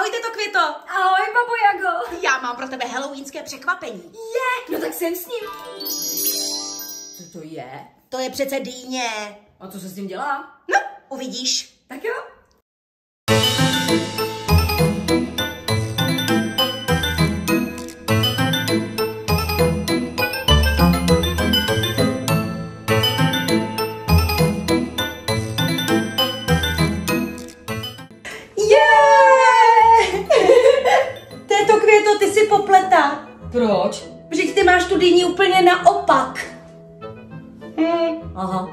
Ahoj, to Květo. Ahoj, babo Jago. Já mám pro tebe halloweenské překvapení. Je, no tak jsem s ním. Co to je? To je přece dýně. A co se s tím dělá? No, uvidíš. Ty si popleta. Proč? Vždyť ty máš tu dýni úplně naopak. Hm. Aha.